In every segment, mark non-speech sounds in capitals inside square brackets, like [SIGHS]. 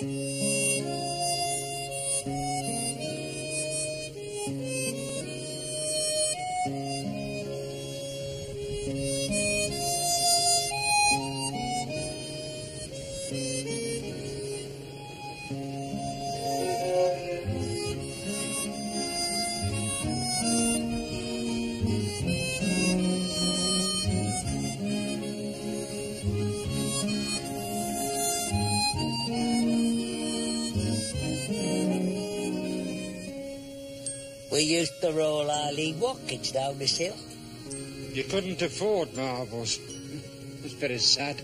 We used to roll Eileen Watkins down this hill. You couldn't afford marbles. It's very sad.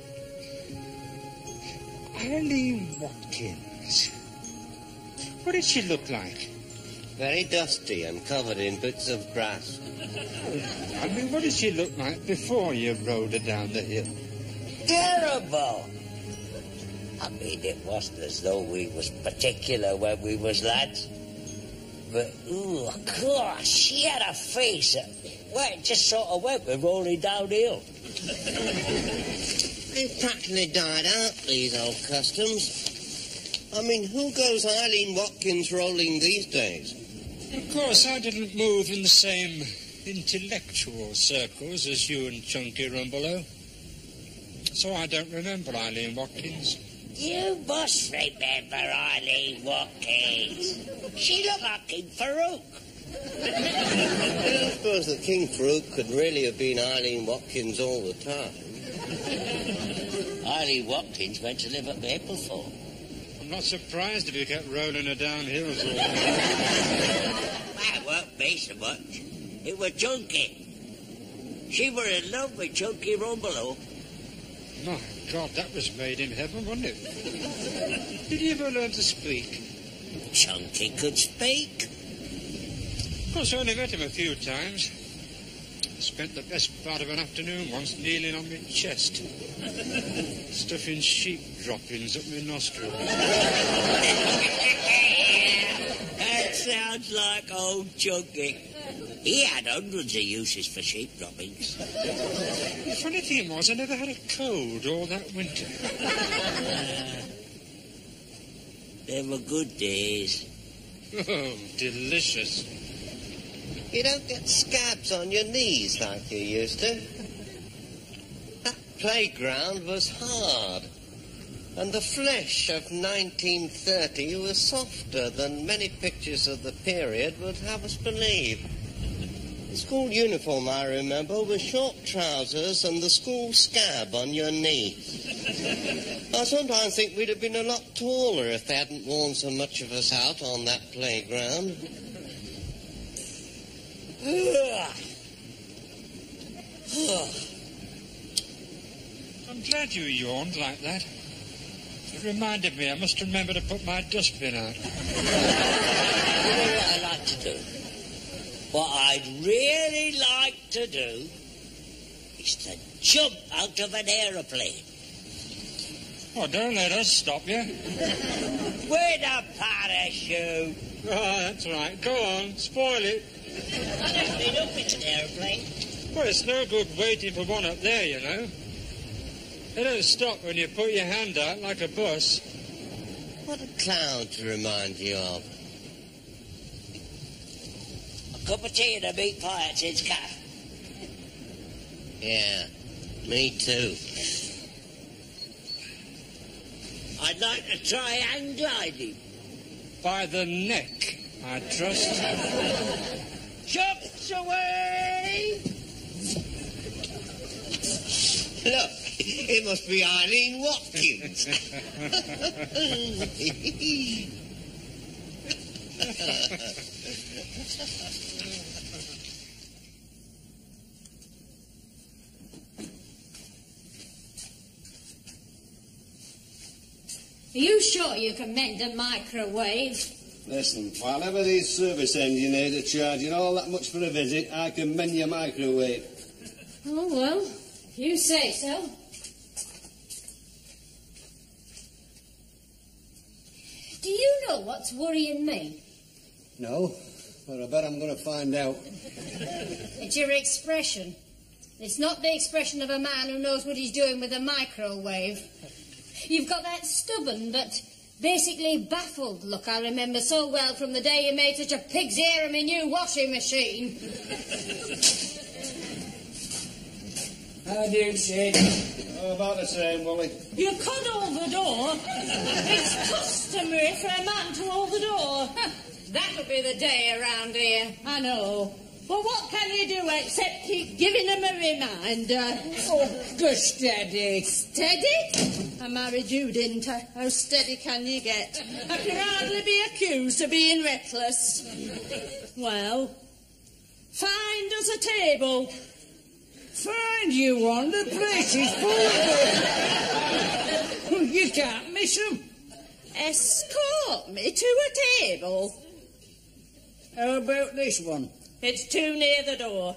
Eileen Watkins. What did she look like? Very dusty and covered in bits of grass. [LAUGHS] I mean, what did she look like before you rode her down the hill? Terrible. I mean, it wasn't as though we was particular when we was lads. But, ooh, gosh, she had a face. that- Well, it just sort of went with rolling downhill. [LAUGHS] They've practically died out, these old customs. I mean, who goes Eileen Watkins rolling these days? Of course, I didn't move in the same intellectual circles as you and Chunky Rumbelow. So I don't remember Eileen Watkins. You must remember Eileen Watkins. She looked like King Farouk. I suppose that King Farouk could really have been Eileen Watkins all the time. Eileen Watkins went to live at Maplethorpe. I'm not surprised if you kept rolling her down hills all the time. Well, it weren't me so much. It was Chunky. She were in love with Chunky Rumbelow. My God, that was made in heaven, wasn't it? [LAUGHS] Did he ever learn to speak? Chunky could speak. Of course, I only met him a few times. Spent the best part of an afternoon once kneeling on my chest, [LAUGHS] stuffing sheep droppings up my nostril. That sounds like old Chunky. He had hundreds of uses for sheep droppings. The funny thing was, I never had a cold all that winter. [LAUGHS] They were good days. Oh, delicious. You don't get scabs on your knees like you used to. That playground was hard. And the flesh of 1930 was softer than many pictures of the period would have us believe. The school uniform, I remember, was short trousers and the school scab on your knee. [LAUGHS] I sometimes think we'd have been a lot taller if they hadn't worn so much of us out on that playground. [SIGHS] I'm glad you yawned like that. It reminded me I must remember to put my dustbin out. [LAUGHS] You know what I like to do? What I'd really like to do is to jump out of an aeroplane Oh, don't let us stop you. [LAUGHS] with a parachute. Oh, that's right. Go on, spoil it. I've been up in an aeroplane. Well, it's no good waiting for one up there, you know. They don't stop when you put your hand out like a bus. What a cloud to remind you of. A cup of tea and a meat pie at Sid's Cafe. Yeah, me too. I'd like to try hang gliding. By the neck, I trust. Jumps away! Look, it must be Eileen Watkins. [LAUGHS] [LAUGHS] Are you sure you can mend a microwave? Listen, whatever these service engineers are charging all that much for a visit, I can mend your microwave. Oh, well, if you say so. Do you know what's worrying me? No, but I bet I'm going to find out. It's your expression. It's not the expression of a man who knows what he's doing with a microwave. You've got that stubborn but Basically baffled look I remember so well from the day you made such a pig's ear of my new washing machine. How do you say? Oh, about the same, Wally. You could hold the door. It's customary for a man to hold the door. [LAUGHS] That'll be the day around here. I know. But what can you do except keep giving them a reminder? Oh, go steady. Steady? I married you, didn't I? How steady can you get? I can hardly be accused of being reckless. Well, find us a table. Find you one. The place is full. you can't miss 'em. Escort me to a table. How about this one? It's too near the door.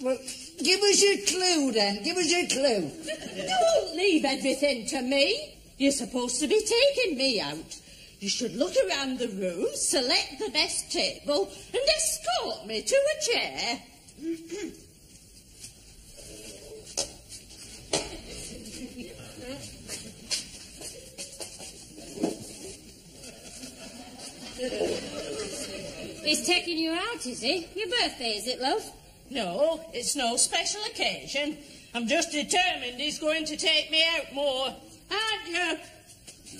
Well, give us a clue then. Give us a clue. Don't leave everything to me. You're supposed to be taking me out. You should look around the room, select the best table, and escort me to a chair. [CLEARS THROAT] He's taking you out, is he? Your birthday, is it, love? No, it's no special occasion. I'm just determined he's going to take me out more. Aren't you?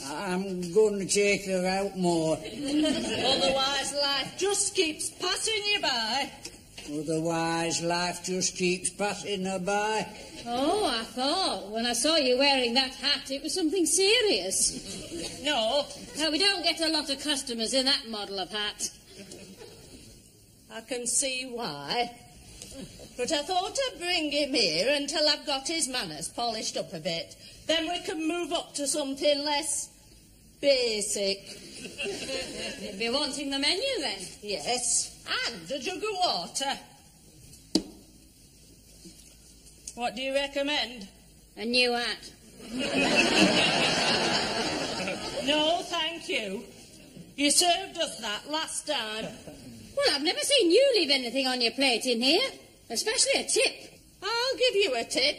I'm going to take her out more. [LAUGHS] Otherwise, life just keeps passing you by. Otherwise, life just keeps passing her by. Oh, I thought when I saw you wearing that hat it was something serious. No, No, we don't get a lot of customers in that model of hat. I can see why. But I thought I'd bring him here until I've got his manners polished up a bit. Then we can move up to something less basic. You'd be wanting the menu then. Yes, and a jug of water. What do you recommend? A new hat. [LAUGHS] No, thank you. You served us that last time. Well, I've never seen you leave anything on your plate in here, especially a tip. I'll give you a tip.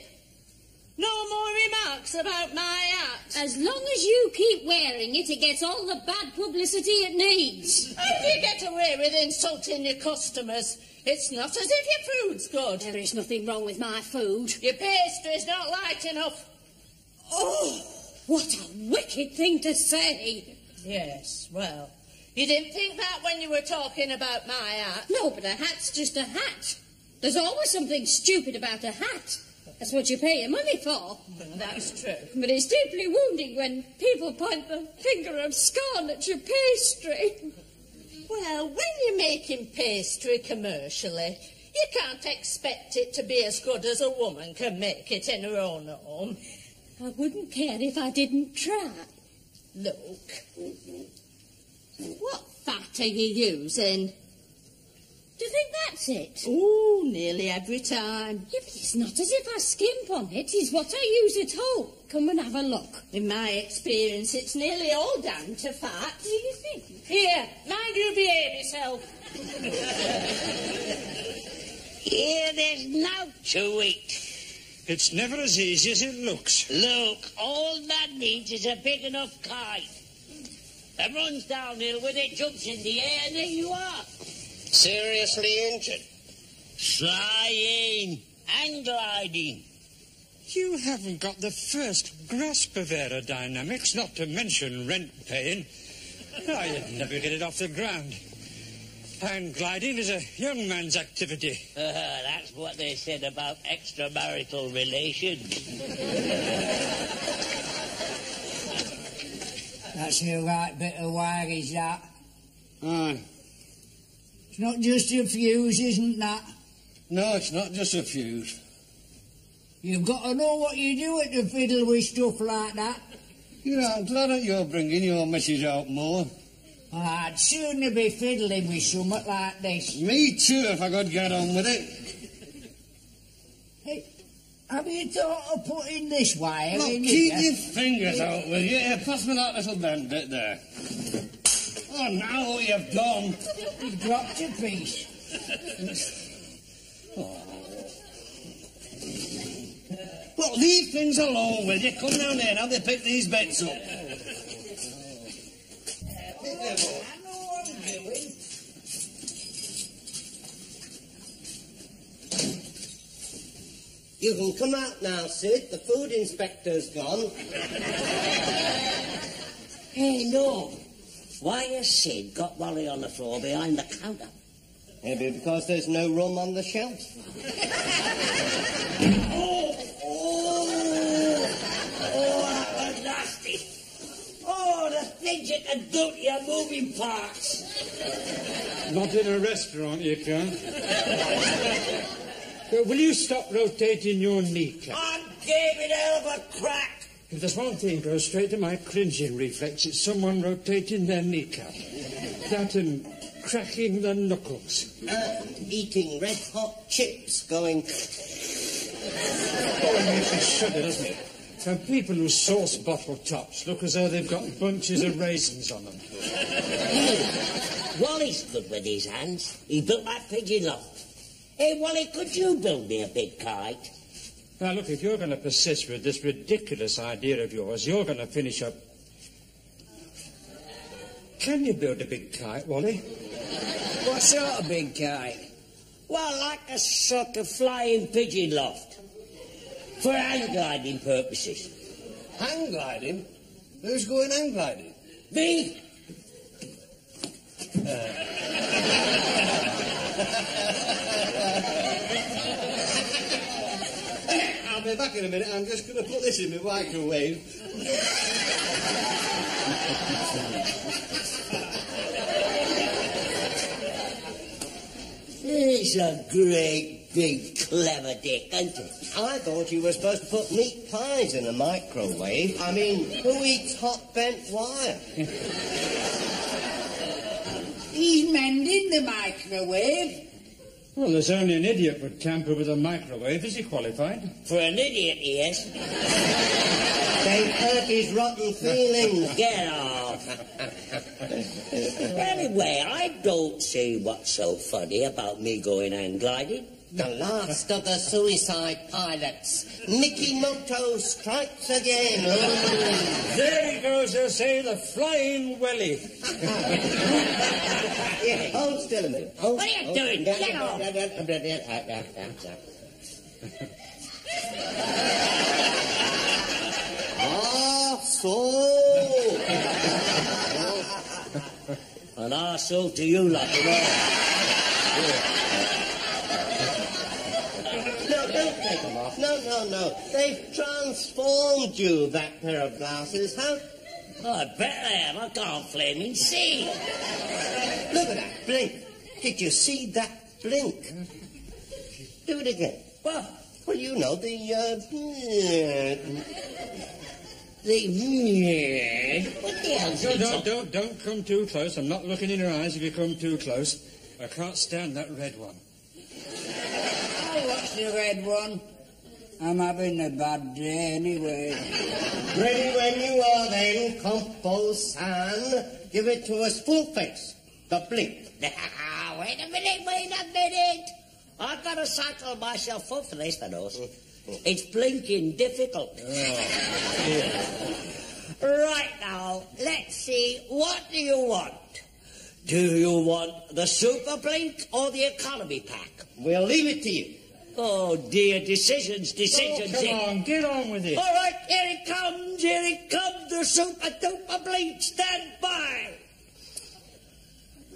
No more remarks about my hat. As long as you keep wearing it, it gets all the bad publicity it needs. How do you get away with insulting your customers? It's not as if your food's good. There is nothing wrong with my food. Your pastry's not light enough. Oh, what a wicked thing to say. Yes, well, you didn't think that when you were talking about my hat. No, but a hat's just a hat. There's always something stupid about a hat. That's what you pay your money for. That's true. But it's deeply wounding when people point the finger of scorn at your pastry. Well, when you're making pastry commercially, you can't expect it to be as good as a woman can make it in her own home. I wouldn't care if I didn't try. Look. What fat are you using? Do you think that's it? Oh, nearly every time. Yeah, but it's not as if I skimp on it. It's what I use at home. Come and have a look. In my experience, it's nearly all down to fat. Do you think? Here, mind you behave yourself. Here, there's no to it. It's never as easy as it looks. Look, all that needs is a big enough kite. It runs downhill with it, jumps in the air, and there you are. Seriously injured? Flying and gliding. You haven't got the first grasp of aerodynamics, not to mention rent paying. You'd never get it off the ground. Hang gliding is a young man's activity. Uh, [LAUGHS] that's what they said about extramarital relations. That's a right bit of wire, is that? Aye. It's not just a fuse, isn't that? No, it's not just a fuse. You've got to know what you do at the fiddle with stuff like that. You know, I'm glad that you're bringing your message out more. I'd sooner be fiddling with something like this. Me too, if I could get on with it. Hey, have you thought of putting this wire Look, in keep your fingers out, will you? Here, pass me that little bend bit there. Oh, now what you've done. You've dropped a piece. Look, Look, leave things alone, will you? Come down here now, they pick these bits up. You can come out now, Sid. The food inspector's gone. Hey, no. Why has Sid got Wally on the floor behind the counter? Maybe because there's no room on the shelf. Oh, oh, oh, that was nasty. Oh, the things you can do to your moving parts. Not in a restaurant, you can't. Will you stop rotating your kneecap? I gave it hell of a crack. If there's one thing goes straight to my cringing reflex, it's someone rotating their kneecap. That and cracking the knuckles. Uh, eating red hot chips, going. Oh, it makes you shudder, doesn't it? And people whose sauce bottle tops look as though they've got bunches of raisins on them. Wally's good with his hands. He built that pigeon loft. Hey, Wally, could you build me a big kite? Now, look, if you're going to persist with this ridiculous idea of yours, you're going to finish up. Can you build a big kite, Wally? What sort of big kite? Well, like a sort of flying pigeon loft. For hang gliding purposes. Hang gliding? Who's going hang gliding? Me? I'll uh. [LAUGHS] be back in a minute. I'm just going to put this in my microwave. He's a great, big, clever dick, isn't he? I thought you were supposed to put meat pies in a microwave. I mean, who eats hot bent wire? He's mending the microwave. Well, there's only an idiot would tamper with a microwave. Is he qualified? For an idiot, he is. They've hurt his rotten feelings. Get off. anyway, I don't see what's so funny about me going hang gliding. The last of the suicide pilots. Mickey Moto strikes again. Oh. [LAUGHS] There he goes, they say, the flying welly. [LAUGHS] Yeah, hold still a minute. Hold, What are you hold- doing? Get off. yeah, yeah, yeah, yeah, yeah, yeah, yeah, yeah. Ah, so. An arsehole to you, like you know. No, don't take them off. No, no, no. They've transformed you, that pair of glasses. How? Oh, I bet I have. I can't flaming see. Look at that blink. Did you see that blink? Do it again. What? Well, you know, the, uh, The... What the hell's No, it? don't, don't, don't come too close. I'm not looking in your eyes if you come too close. I can't stand that red one. I'll watch the red one. I'm having a bad day anyway. Ready when you are then, Compo-san. Give it to us full face. The blink. [LAUGHS] wait a minute, wait a minute. I've got to cycle myself for this, the nose. It's blinking difficult. Oh, right now, let's see, what do you want? Do you want the super blink or the economy pack? We'll leave it to you. Oh dear, decisions, Oh, decisions. come on, get on with it. All right, here it comes, here it comes, the super duper blink. Stand by.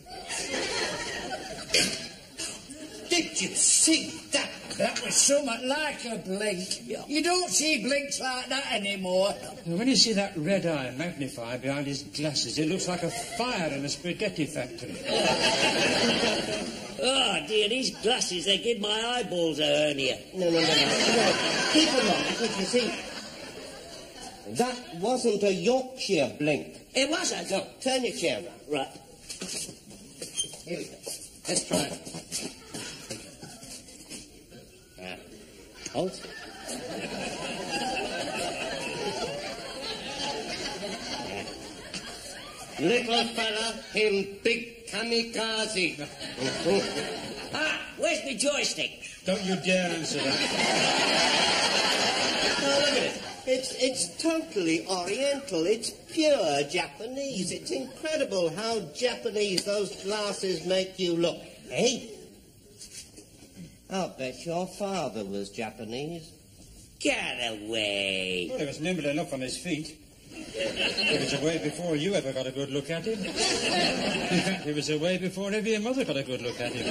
[COUGHS] Did you see that? That was somewhat like a blink. You don't see blinks like that anymore. And when you see that red eye magnified behind his glasses, it looks like a fire in a spaghetti factory. Oh [LAUGHS] dear, these glasses, they give my eyeballs a hernia. No, no, no, no. no. Keep them on, because you see, that wasn't a Yorkshire blink. It wasn't. No, turn your chair around. Right. Here we go. Let's try it. Yeah. Yeah. Little fella, him big kamikaze. [LAUGHS] Ah, where's my joystick? Don't you dare answer that. Oh, look at it. It's, it's totally oriental. It's pure Japanese. It's incredible how Japanese those glasses make you look. Eh? I'll bet your father was Japanese. Get away. Well, he was nimble enough on his feet. He was away before you ever got a good look at him. [LAUGHS] He was away before ever your mother got a good look at him.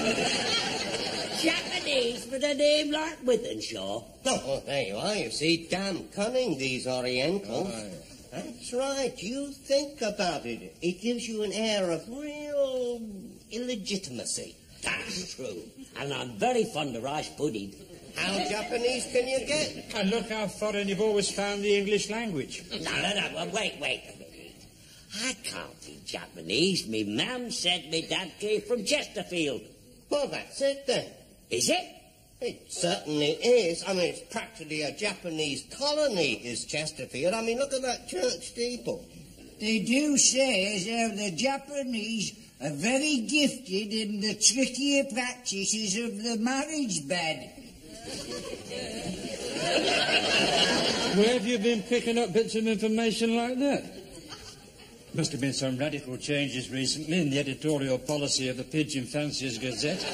Japanese with a name like Withenshaw. Oh, well, there you are. You see, damn cunning, these Orientals. Oh, That's right. You think about it. It gives you an air of real illegitimacy. That's true. And I'm very fond of rice pudding. How Japanese can you get? And look how foreign you've always found the English language. No, no, no. Well, wait, wait a minute. I can't be Japanese. Me mum said me dad came from Chesterfield. Well, that's it then. Is it? It certainly is. I mean, it's practically a Japanese colony, is Chesterfield. I mean, look at that church steeple. They do say as how the Japanese are very gifted in the trickier practices of the marriage bed. Where have you been picking up bits of information like that? Must have been some radical changes recently in the editorial policy of the Pigeon Fanciers Gazette.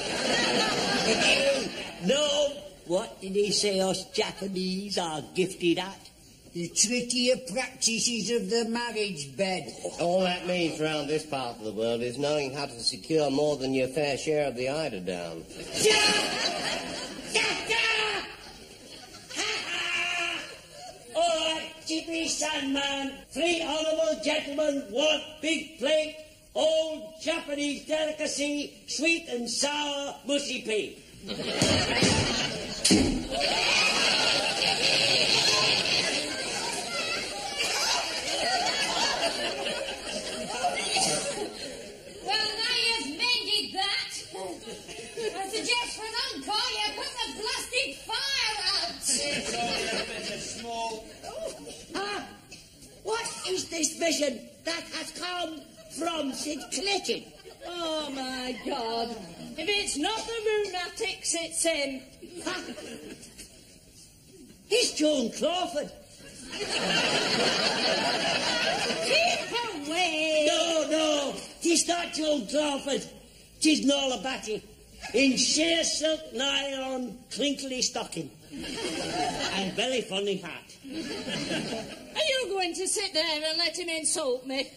No. What did he say us Japanese are gifted at? The trickier practices of the marriage bed. All that means round this part of the world is knowing how to secure more than your fair share of the eiderdown. [LAUGHS] All right, Chippy Sandman, three honourable gentlemen, one big plate, old Japanese delicacy, sweet and sour mushy pea. [LAUGHS] Well, now you've mended that. I suggest for an encore you put the blasted fire out. Ah, what is this vision that has come from St. Clinton? Oh, my God. If it's not the lunatics, it's him. It's Joan Crawford. Keep away. No, no, tis not Joan Crawford. Tis Nora Batty. In sheer silk nylon crinkly stocking. and very funny hat. Are you going to sit there and let him insult me?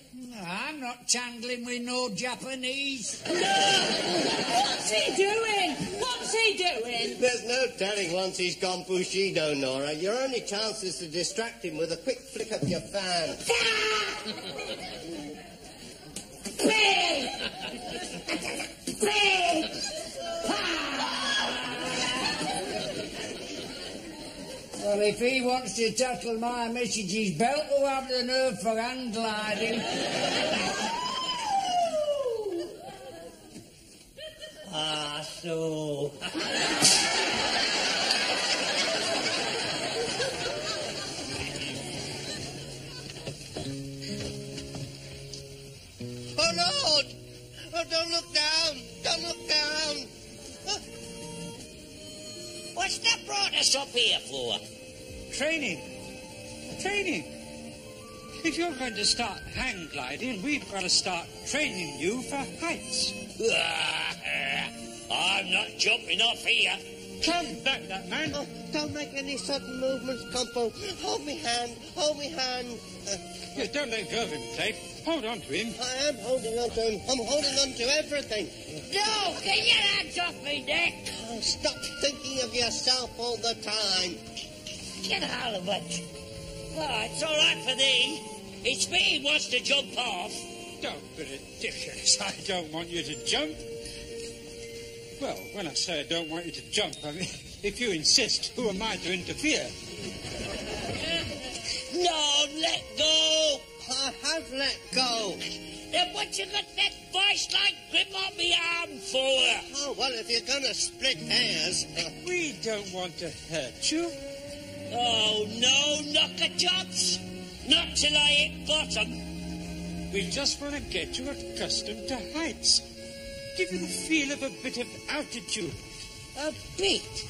I'm not tangling with no Japanese. No! What's he doing? What's he doing? There's no telling once he's gone Bushido, Nora. Your only chance is to distract him with a quick flick of your fan. Big! Big! Well, if he wants to tackle my message, he's belt to have the nerve for hand gliding. [LAUGHS] Ah, so. Oh, Lord! Oh, don't look down! Don't look down! What's that brought us up here for? Training. Training. If you're going to start hang gliding, we've got to start training you for heights. [LAUGHS] I'm not jumping off here. Come back, that man. Oh, don't make any sudden movements, Compo. Hold me hand, hold me hand. Uh, Yeah, don't let go of him, Clegg. Hold on to him. I am holding on to him. I'm holding on to everything. No, get your hands off me, Dick! Oh, stop thinking of yourself all the time. Get out of it. Oh, it's all right for thee. It's me who wants to jump off. Don't be ridiculous. [LAUGHS] I don't want you to jump. Well, when I say I don't want you to jump, I mean, [LAUGHS] if you insist, who am I to interfere? [LAUGHS] No, let go. I have let go. Then what you got that voice-like grip on me arm for? Oh, well, if you're going to split hairs. uh, We don't want to hurt you. Oh, no, knocker chops. Not till I hit bottom. We just want to get you accustomed to heights. Give you the feel of a bit of altitude. A bit.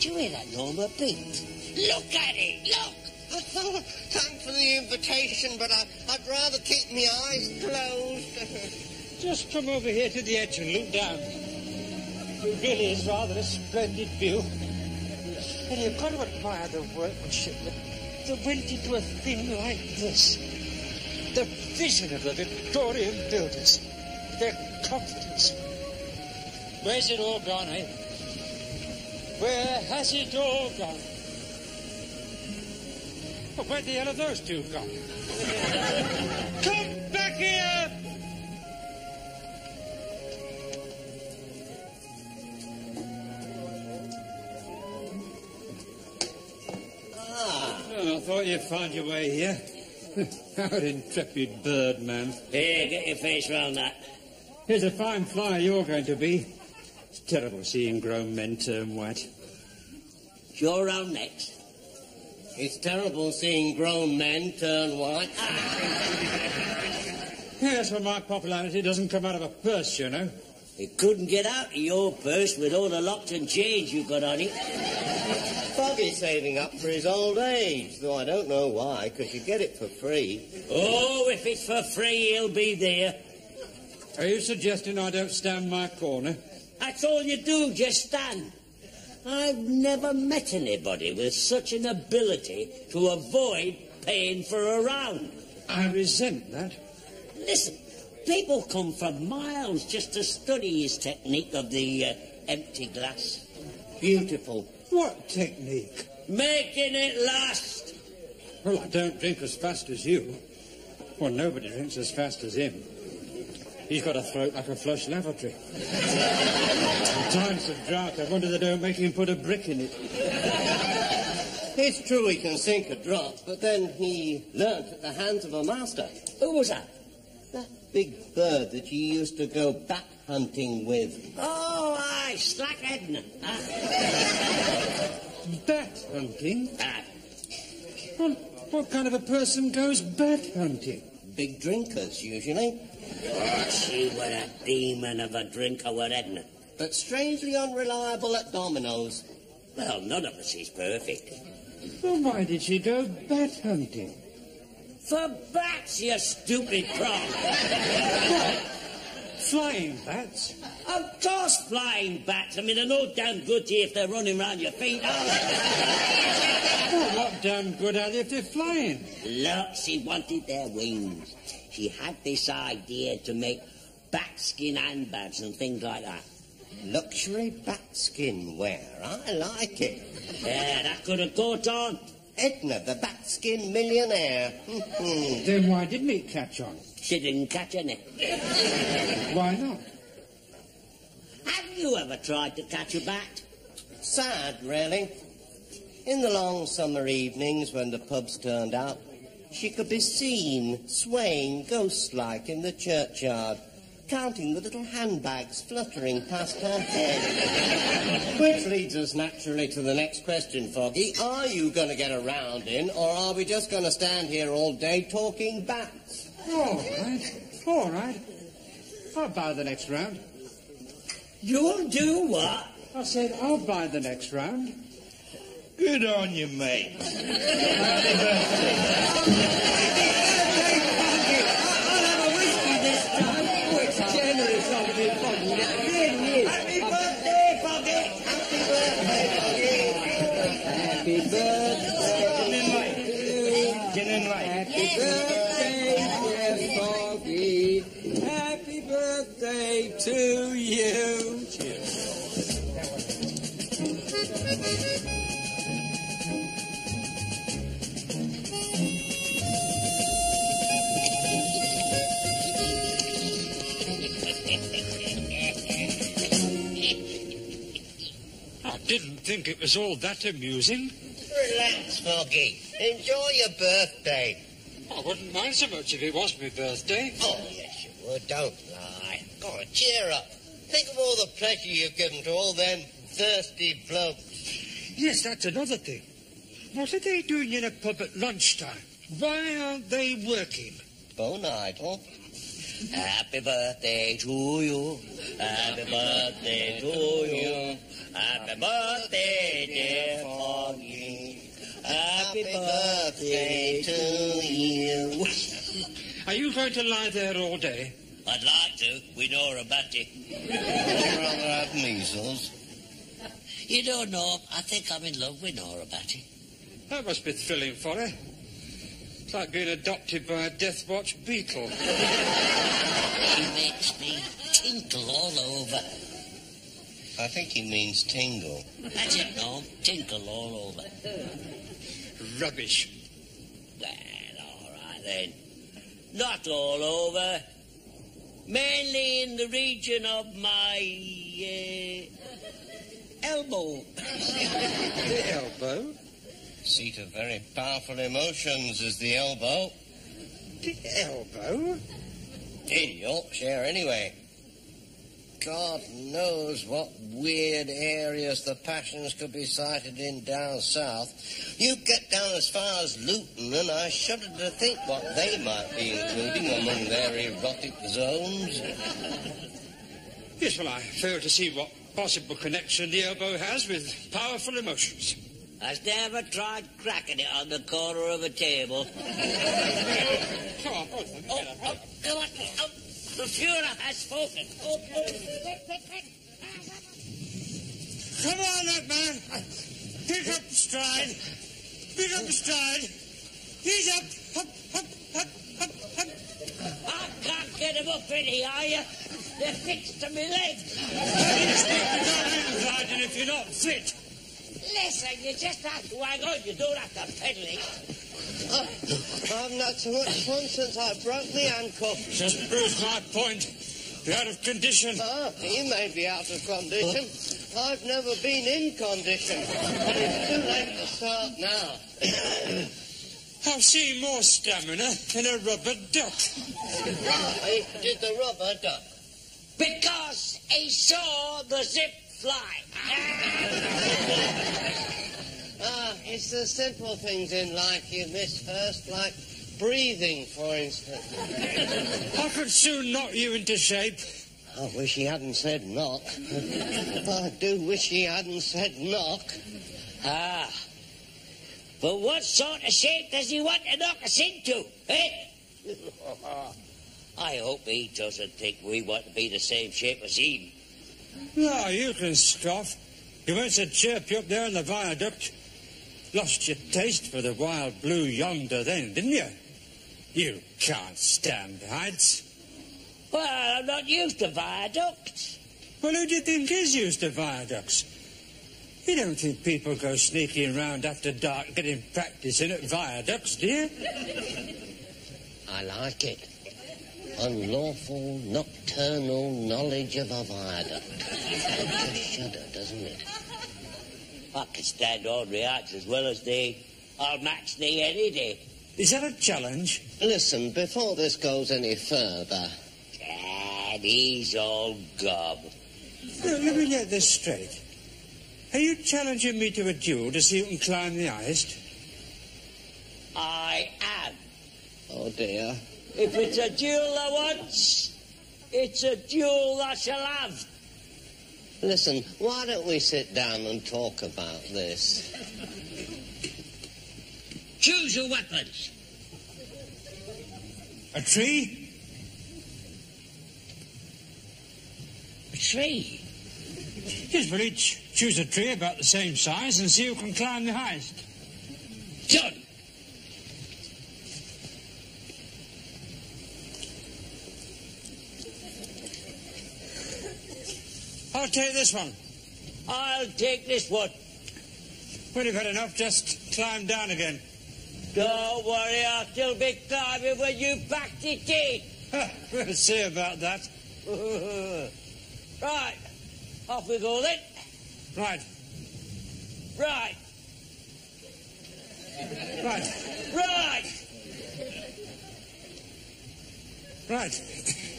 Do you hear that, Norma? Pete? Look at it, look! Thanks for the invitation, but I, I'd rather keep my eyes closed. [LAUGHS] Just come over here to the edge and look down. It really is rather a splendid view. And you've got to admire the workmanship that, went into a thing like this. The vision of the Victorian builders, their confidence. Where's it all gone, eh? Where has it all gone? But where the hell have those two gone? [LAUGHS] Come thought you'd find your way here. [LAUGHS] How an intrepid bird, man. Here, get your face round that. Here's a fine flyer you're going to be. It's terrible seeing grown men turn white. You're round next. it's terrible seeing grown men turn white. [LAUGHS] yes, why my popularity doesn't come out of a purse, you know. It couldn't get out of your purse with all the locks and chains you've got on it. Foggy's saving up for his old age, though I don't know why, because you get it for free. Oh, if it's for free, he'll be there. Are you suggesting I don't stand my corner? That's all you do, just stand. I've never met anybody with such an ability to avoid paying for a round. I resent that. Listen, people come from miles just to study his technique of the uh, empty glass. Beautiful. What technique? Making it last. Well, I don't drink as fast as you. Well, nobody drinks as fast as him. He's got a throat like a flush lavatory. In [LAUGHS] times of drought, I wonder they don't make him put a brick in it. It's true he can sink a drop, but then he learnt at the hands of a master. Who was that? That big bird that you used to go bat hunting with. Oh, aye, Slack Edna. [LAUGHS] Bat hunting? ah. Well, what kind of a person goes bat hunting? Big drinkers, usually, Oh, she were a demon of a drinker, were Edna. but strangely unreliable at dominoes. Well, none of us is perfect. Well, why did she go bat hunting? For bats, you stupid prong. [LAUGHS] Flying bats? Of course, flying bats. I mean, they're no damn good to you if they're running round your feet, are they? [LAUGHS] Well, what damn good are they if they're flying? Look, she wanted their wings. She had this idea to make bat skin handbags and things like that. Luxury bat skin wear. I like it. Yeah, that could have caught on. Edna, the bat skin millionaire. [LAUGHS] Then why didn't it catch on? She didn't catch any. [LAUGHS] Why not? Have you ever tried to catch a bat? Sad, really. In the long summer evenings when the pubs turned out, she could be seen swaying ghost-like in the churchyard, counting the little handbags fluttering past her head. [LAUGHS] Which leads us naturally to the next question, Foggy. Are you going to get a round in, or are we just going to stand here all day talking bats? All right, all right. I'll buy the next round. You'll do what? I said I'll buy the next round. Good on you, mate. Happy [LAUGHS] think it was all that amusing. Relax, Foggy. Enjoy your birthday. I wouldn't mind so much if it was my birthday. Oh, yes, you would. Don't lie. Go on, cheer up. Think of all the pleasure you've given to all them thirsty blokes. Yes, that's another thing. What are they doing in a pub at lunchtime? Why aren't they working? Bone idle. Happy birthday to you. Happy birthday to you. Happy birthday, dear Foggy. Happy birthday to you. Are you going to lie there all day? I'd like to. We know her about it. I'd rather have measles. You don't know. I think I'm in love with Nora Batty. That must be thrilling for her. It's like being adopted by a Death Watch beetle. She makes me tinkle all over. I think he means tingle. That's it, no. Tinkle all over. Rubbish. Well, all right then. Not all over. Mainly in the region of my uh, elbow. [LAUGHS] The elbow? Seat of very powerful emotions is the elbow. The elbow? In Yorkshire, oh, anyway. God knows what weird areas the passions could be sighted in down south. You get down as far as Luton, and I shudder to think what they might be including among their erotic zones. Yes, well, I fail to see what possible connection the elbow has with powerful emotions. I've never tried cracking it on the corner of a table. [LAUGHS] Come on, both of. Oh, oh, come on. Oh, the Führer has spoken. Oh, oh. Come on, that man. Pick up the stride. Pick up the stride. He's up. Up, up, up, up, up. I can't get him up any higher. They're fixed to my legs. You expect to go in riding if you're not fit. Listen, you just have to hang on. You don't have to pedal it. I've not so much fun since I broke the handcuff. Just proves my point. You're out of condition. Ah, he may be out of condition. I've never been in condition. And it's too late to start now. [COUGHS] I've seen more stamina in a rubber duck. Why did the rubber duck? Because he saw the zip fly. [LAUGHS] Ah, it's the simple things in life you miss first, like breathing, for instance. [LAUGHS] I could soon knock you into shape. I wish he hadn't said knock. [LAUGHS] I do wish he hadn't said knock. Ah. But what sort of shape does he want to knock us into, eh? I hope he doesn't think we want to be the same shape as him. No, you can scoff. You went to chirp you up there in the viaduct. Lost your taste for the wild blue yonder then, didn't you? You can't stand heights. Well, I'm not used to viaducts. Well, who do you think is used to viaducts? You don't think people go sneaking round after dark getting practice in at viaducts, do you? [LAUGHS] I like it. Unlawful nocturnal knowledge of a viaduct. Makes you shudder, doesn't it? I can stand ordinary heights as well as thee. I'll match thee any day. Is that a challenge? Listen, before this goes any further, Dad, he's all gob. Well, let me get this straight. Are you challenging me to a duel to see who can climb the highest? I am. oh dear, If it's a duel I want, it's a duel I shall have. listen, why don't we sit down and talk about this? Choose your weapons. A tree? A tree. Yes, we'll each choose a tree about the same size and see who can climb the highest. Done. I'll take this one. I'll take this one. When you've had enough, just climb down again. Don't worry, I'll still be climbing when you back the teeth. we'll see about that. [LAUGHS] right. Off we go then. Right, Right. right, Right. right.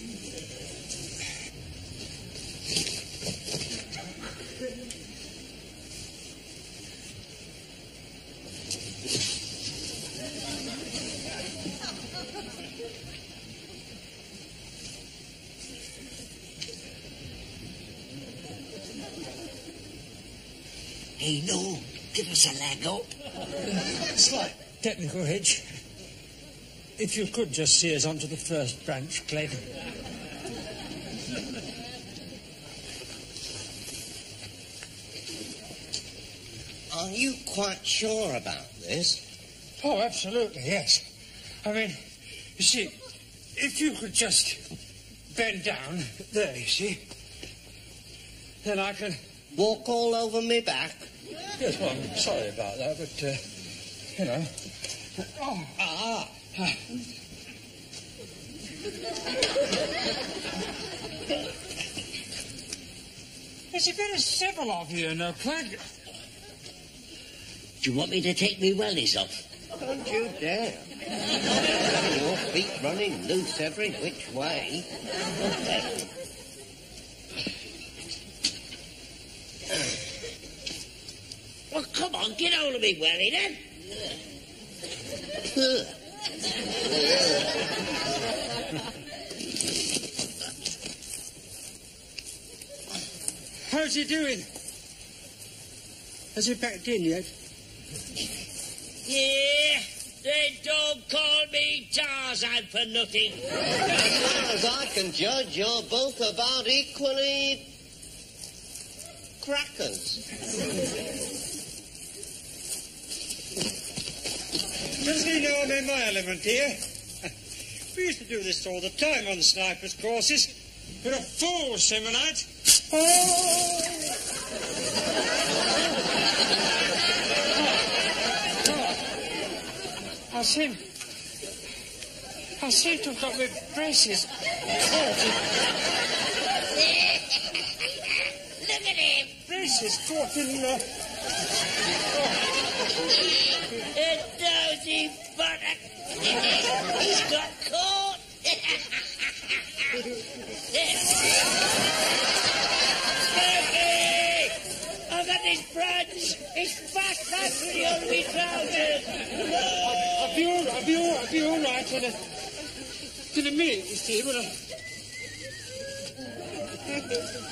Hey, no, give us a leg up. Slight technical hitch. If you could just see us onto the first branch, Clayton. Are you quite sure about this? Oh, absolutely, yes. I mean, you see, if you could just bend down, there, you see, then I can. Walk all over me back? Yes, well, I'm sorry about that, but, uh, you know. Oh, Ah, there's a bit of civil of you, no, Clegg. Do you want me to take me wellies off? don't you dare. Your feet running loose every which way. Well, come on, get hold of me welly then. How's he doing? Has he backed in yet? Yeah, they don't call me Tarzan for nothing. As far as I can judge, you're both about equally crackers. Doesn't he know I'm in my element here? We used to do this all the time on the snipers' courses. You're a fool, Simmonite. I seem... I seem to have got my braces caught Look at him. Braces caught in... Uh, A dozy buttock. He's got caught. [LAUGHS] [LAUGHS] Murphy! I've got this branch. It's fast fast with your wee trousers. I'll be all, I'll be all, I'll be all right in a, in a minute, you see, but I... [LAUGHS]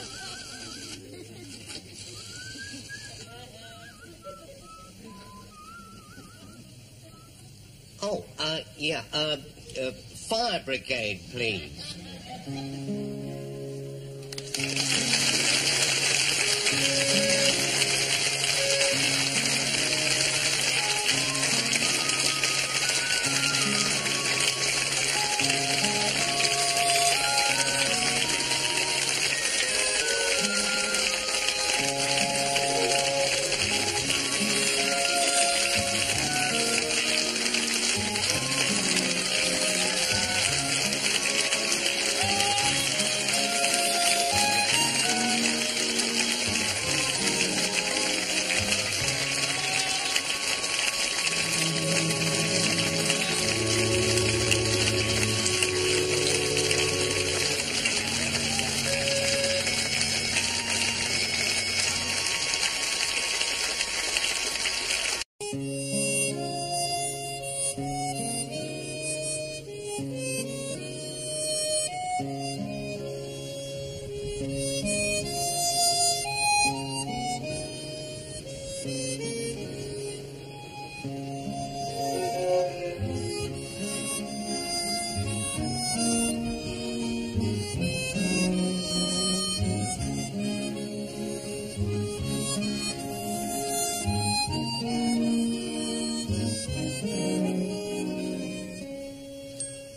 Oh, uh, yeah, uh, uh, fire brigade, please.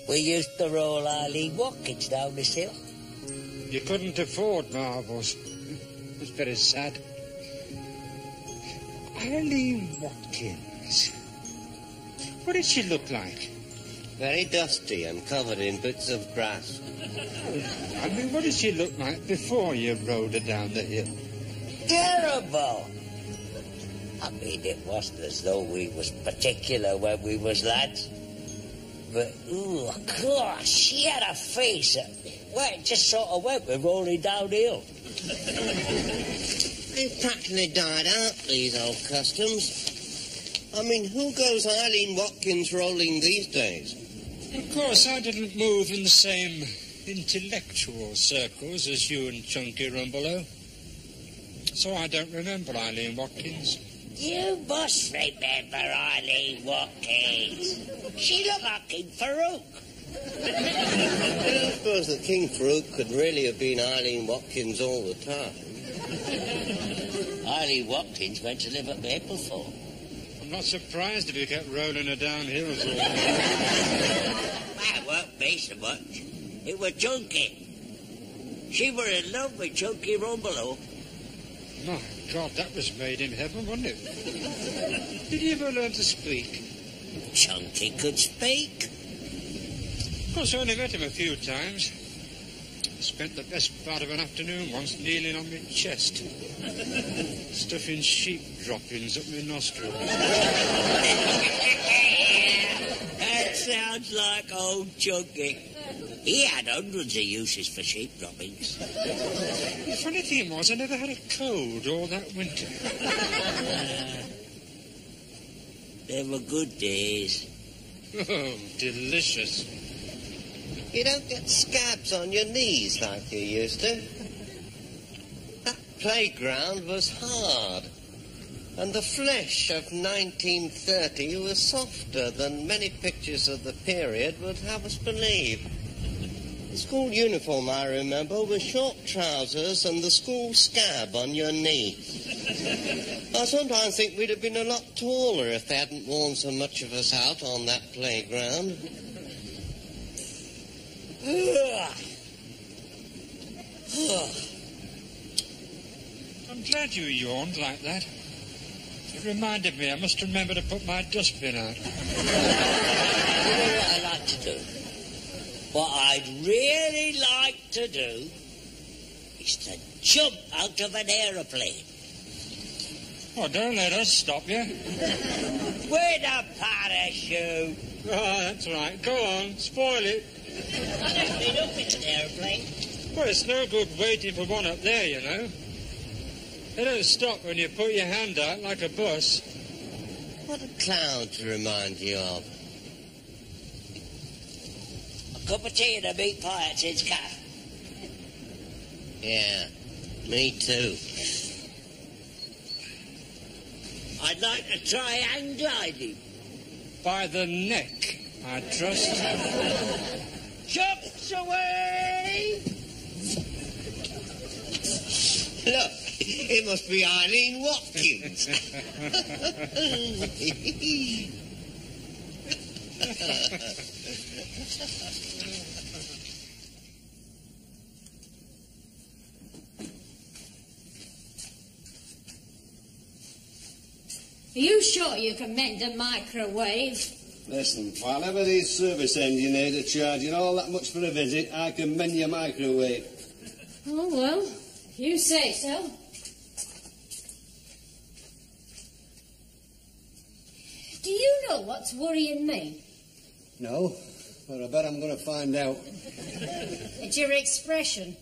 We used to roll Eileen Watkins down this hill. You couldn't afford marbles. was very sad. Eileen Watkins. What did she look like? Very dusty and covered in bits of grass. I mean, what did she look like before you rode her down the hill? Terrible. I mean, it wasn't as though we was particular when we was lads. But, ooh, gosh, she had a face. that- Well, it just sort of went with rolling downhill. They've practically died out, these old customs. I mean, who goes Eileen Watkins rolling these days? Of course, I didn't move in the same intellectual circles as you and Chunky Rumbelow. so I don't remember Eileen Watkins. You must remember Eileen Watkins. She looked like King Farouk. I suppose that King Farouk could really have been Eileen Watkins all the time. Eileen Watkins went to live at Maplethorpe. I'm not surprised if you kept rolling her down hills all That won't be so much. It was Chunky. She were in love with Chunky Rumbelow. My God, that was made in heaven, wasn't it? [LAUGHS] Did he ever learn to speak? Chunky could speak. Of course, I only met him a few times. Spent the best part of an afternoon once kneeling on my chest, [LAUGHS] stuffing sheep droppings up my nostrils. [LAUGHS] That sounds like old Chunky. He had hundreds of uses for sheep droppings. The funny thing was, I never had a cold all that winter. [LAUGHS] They were good days. Oh, delicious. You don't get scabs on your knees like you used to. That playground was hard, and the flesh of 1930 was softer than many pictures of the period would have us believe. The school uniform, I remember, was short trousers and the school scab on your knee. I sometimes think we'd have been a lot taller if they hadn't worn so much of us out on that playground. I'm glad you yawned like that. It reminded me I must remember to put my dustbin out. You know what I like to do? What I'd really like to do is to jump out of an aeroplane Oh, don't let us stop you. [LAUGHS] with a parachute. Oh, that's right. Go on, spoil it. I've never been up in an aeroplane. Well, it's no good waiting for one up there, you know. They don't stop when you put your hand out like a bus. What a cloud to remind you of. A cup of tea and a meat pie at Sid's Cafe. Yeah, me too. I'd like to try hang gliding. By the neck, I trust. Jumps away! Look, [LAUGHS] it must be Eileen Watkins. [LAUGHS] Are you sure you can mend a microwave? Listen, whatever these service engineers are charging all that much for a visit, I can mend your microwave. Oh, well, if you say so. Do you know what's worrying me? No, but I bet I'm going to find out. [LAUGHS] It's your expression.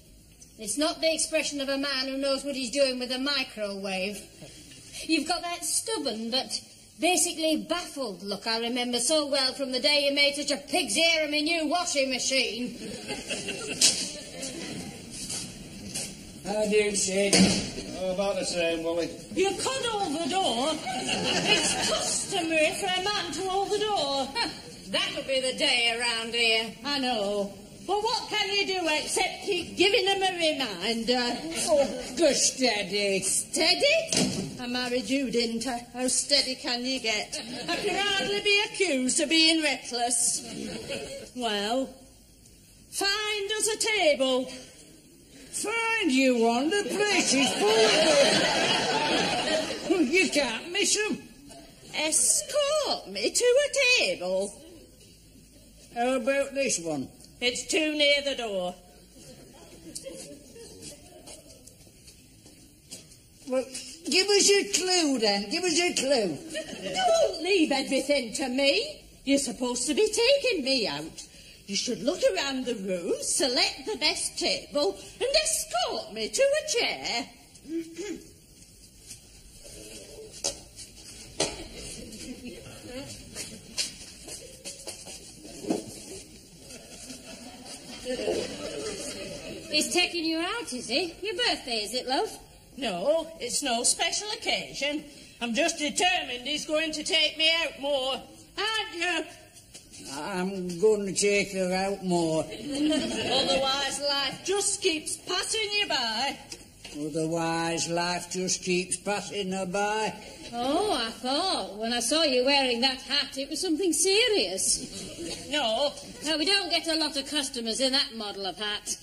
It's not the expression of a man who knows what he's doing with a microwave. You've got that stubborn but basically baffled look I remember so well from the day you made such a pig's ear of my new washing machine. [LAUGHS] How do you say? Oh, about the same, Wally. You could hold the door. It's customary for a man to hold the door. [LAUGHS] That'll be the day around here. I know. But what can you do except keep giving them a reminder? Oh, go steady. Steady? I married you, didn't I? How steady can you get? I can hardly be accused of being reckless. Well, find us a table. Find you one. The place is full of them. You can't miss them. Escort me to a table. How about this one? It's too near the door. Well, give us your clue then. Give us your clue. Don't leave everything to me. You're supposed to be taking me out. You should look around the room, select the best table, and escort me to a chair. [CLEARS THROAT] He's taking you out, is he? Your birthday, is it, love? No, it's no special occasion. I'm just determined he's going to take me out more. Aren't you? I'm going to take her out more. [LAUGHS] Otherwise, life just keeps passing you by. Otherwise, life just keeps passing her by. Oh, I thought when I saw you wearing that hat it was something serious. No, Now, we don't get a lot of customers in that model of hat.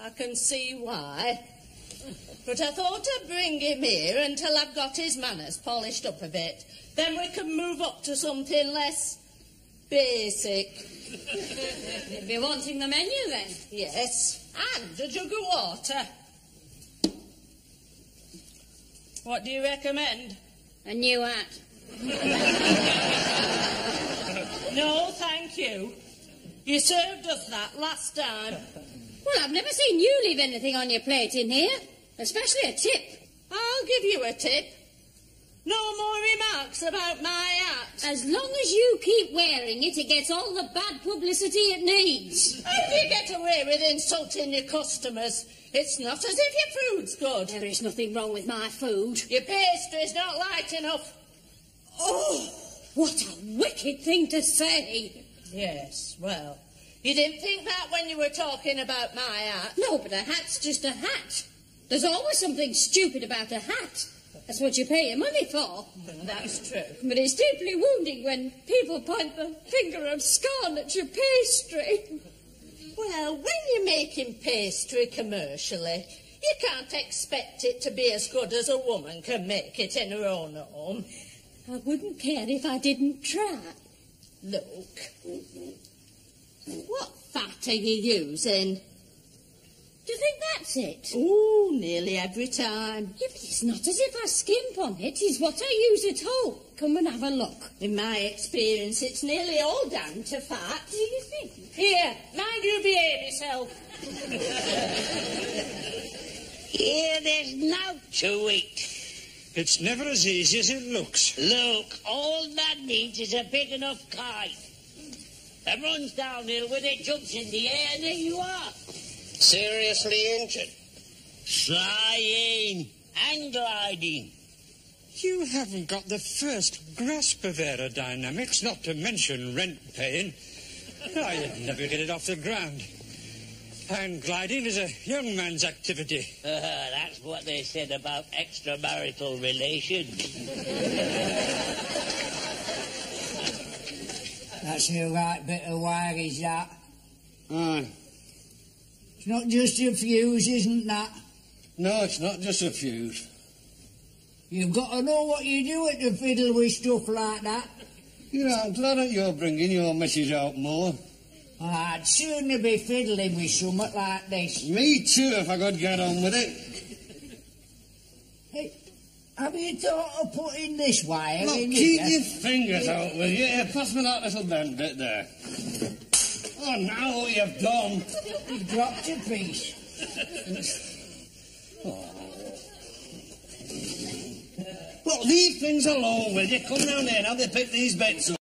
I can see why. But I thought I'd bring him here until I've got his manners polished up a bit. Then we can move up to something less basic. You'd be wanting the menu then. Yes, and a jug of water. What do you recommend? A new hat. [LAUGHS] No, thank you. You served us that last time. Well, I've never seen you leave anything on your plate in here, especially a tip. I'll give you a tip. No more remarks about my hat. As long as you keep wearing it, it gets all the bad publicity it needs. How do you get away with insulting your customers? It's not as if your food's good. There is nothing wrong with my food. Your pastry's not light enough. Oh, what a wicked thing to say. Yes, well, you didn't think that when you were talking about my hat. No, but a hat's just a hat. There's always something stupid about a hat. That's what you pay your money for. Mm, That's true. But it's deeply wounding when people point the finger of scorn at your pastry. Well, when you're making pastry commercially, you can't expect it to be as good as a woman can make it in her own home. I wouldn't care if I didn't try. Look. What fat are you using? Do you think that's it? Oh, nearly every time. Yeah, but it's not as if I skimp on it. It's what I use at home. Come and have a look. In my experience, it's nearly all down to fat. Do you think? Here, mind you behave yourself. Here, there's no to it. It's never as easy as it looks. Look, all that needs is a big enough kite. That runs downhill with it, jumps in the air, and there you are. Seriously injured? Flying and gliding. You haven't got the first grasp of aerodynamics, not to mention rent paying. You'd never get it off the ground. Hang gliding is a young man's activity. Uh, [LAUGHS] that's what they said about extramarital relations. That's a right bit of wire, is that? Aye. It's not just a fuse, isn't that? No, it's not just a fuse. You've got to know what you're doing the fiddle with stuff like that. You know, I'm glad that you're bringing your message out more. I'd sooner be fiddling with something like this. Me too, if I could get on with it. Hey, have you thought of putting this wire Look, in keep your fingers out with you. Here, pass me that little bend bit there. Oh, now what you've done. You've dropped a piece. [LAUGHS] Oh. Look, leave things alone, will you? Come down here and have you pick these bits up.